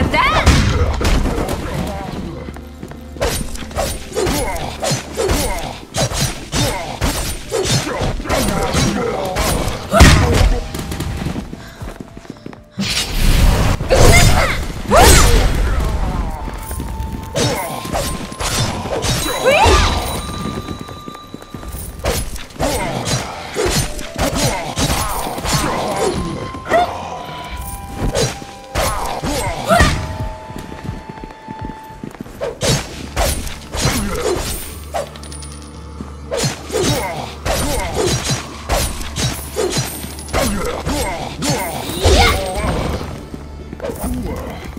That? Oh!